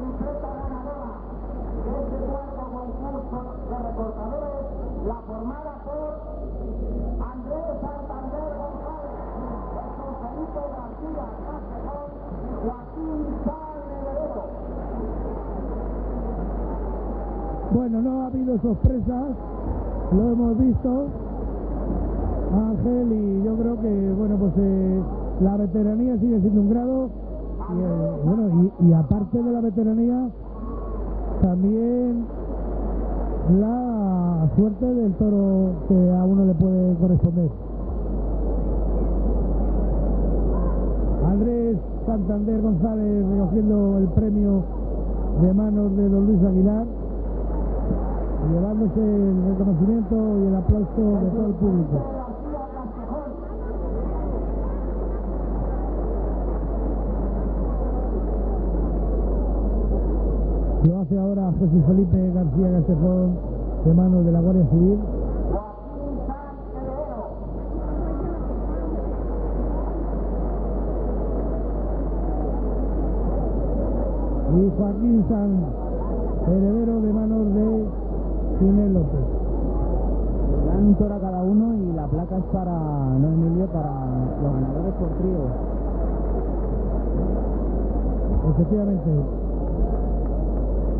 tripleta ganadora de este cuarto concurso de recortadores, la formada por Andrés Santander González, Felipe García Castejón, Joaquín Sáenz Heredero. Bueno, no ha habido sorpresas, lo hemos visto, Ángel, y yo creo que, bueno, pues eh, la veteranía sigue siendo un grado, y, bueno, y, aparte de la veteranía, también la suerte del toro que a uno le puede corresponder. Andrés Santander González recogiendo el premio de manos de don Luis Aguilar llevándose el reconocimiento y el aplauso de todo el público. García Castejón. Lo hace ahora Jesús Felipe García Castejón de manos de la Guardia Civil. Y Joaquín San, heredero de manos de López. Dan toro a cada uno y la placa es para, no Emilio, para los ganadores por trío. Efectivamente,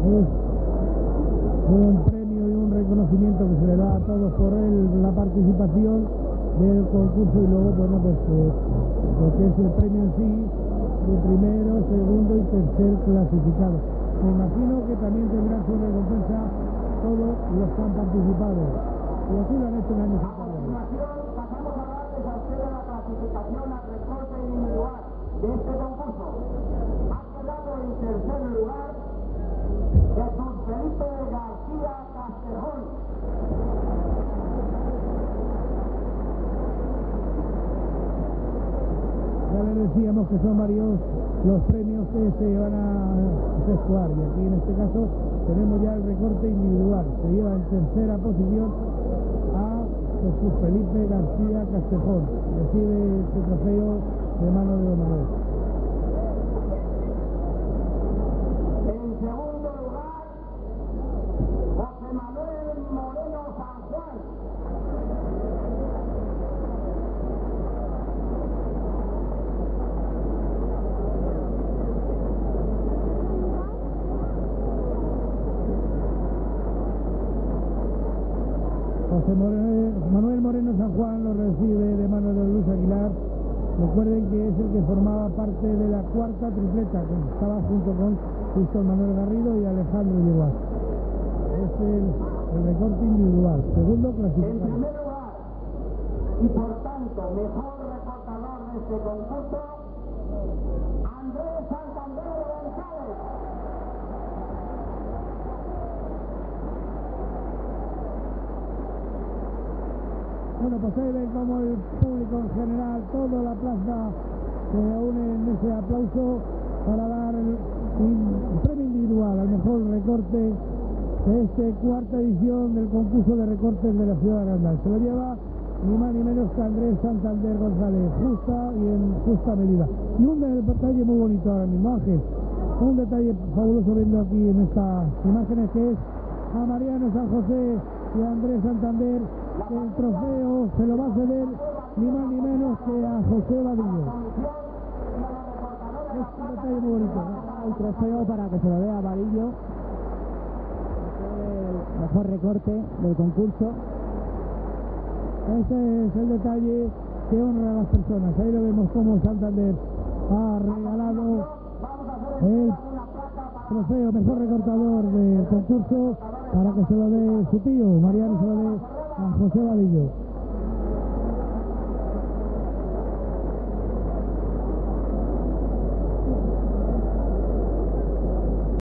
es un premio y un reconocimiento que se le da a todos por la participación del concurso y luego, bueno, pues eh, lo que es el premio en sí, de primero, segundo y tercer clasificado. Me imagino que también tendrán su recompensa todos los que han participado. Y así lo han hecho en años A continuación, pasamos a darles a la clasificación al recorte individual de este concurso. Ha quedado en tercer lugar Jesús Felipe García Castejón. Ya les decíamos que son varios los premios que se van a efectuar y aquí en este caso tenemos ya el recorte individual. Se lleva en tercera posición a Jesús Felipe García Castejón. Recibe este trofeo de mano de Don. En segundo lugar, José Manuel Moreno San Juan. José More- Manuel Moreno San Juan lo recibe de mano de Luis Aguilar. Recuerden que es el que formaba parte de la cuarta tripleta, que estaba junto con Víctor Manuel Garrido y Alejandro Yeguas. Es el, el recorte individual. Segundo En clasificado. primer lugar, y por tanto, mejor recortador de este concurso, Andrés Santander González. Bueno, pues ahí ven como el público en general, toda la plaza se une en ese aplauso para dar el, premio individual al mejor recorte de esta cuarta edición del concurso de recortes de la ciudad de Arandal. Se lo lleva ni más ni menos que Andrés Santander González, justa y en justa medida. Y un detalle muy bonito ahora mismo, Ángel, un detalle fabuloso viendo aquí en estas imágenes que es a Mariano San José y a Andrés Santander, el trofeo se lo va a ceder ni más ni menos que a José Vadillo. Es un detalle muy bonito. ¿no? El trofeo para que se lo dé a Varillo. El mejor recorte del concurso. Ese es el detalle que honra a las personas. Ahí lo vemos como Santander ha regalado el trofeo mejor recortador del concurso para que se lo dé su tío, Mariano se José Vadillo.